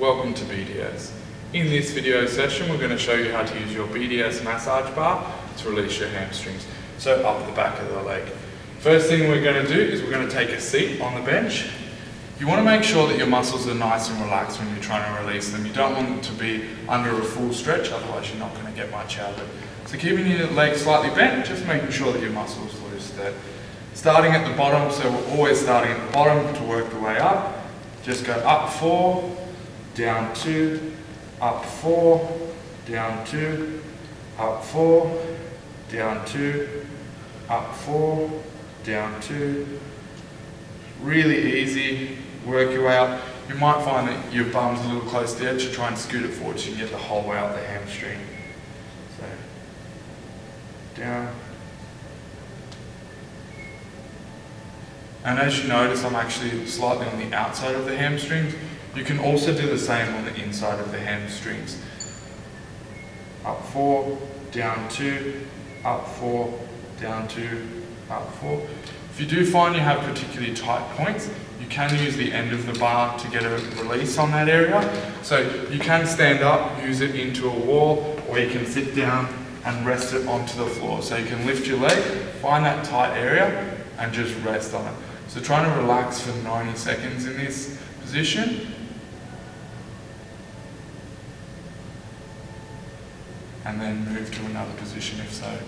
Welcome to BDS. In this video session we're going to show you how to use your BDS massage bar to release your hamstrings, so up the back of the leg. First thing we're going to do is we're going to take a seat on the bench. You want to make sure that your muscles are nice and relaxed when you're trying to release them. You don't want them to be under a full stretch, otherwise you're not going to get much out of it. So keeping your legs slightly bent, just making sure that your muscles loose there. Starting at the bottom, so we're always starting at the bottom to work the way up. Just go up four, down two, up four, down two, up four, down two, up four, down two. Really easy, work your way up. You might find that your bum's a little close to the edge, so try and scoot it forward so you can get the whole way up the hamstring. So, down. And as you notice, I'm actually slightly on the outside of the hamstrings. You can also do the same on the inside of the hamstrings. Up four, down two, up four, down two, up four. If you do find you have particularly tight points, you can use the end of the bar to get a release on that area. So you can stand up, use it into a wall, or you can sit down and rest it onto the floor. So you can lift your leg, find that tight area, and just rest on it. So trying to relax for 90 seconds in this position. And then move to another position if so.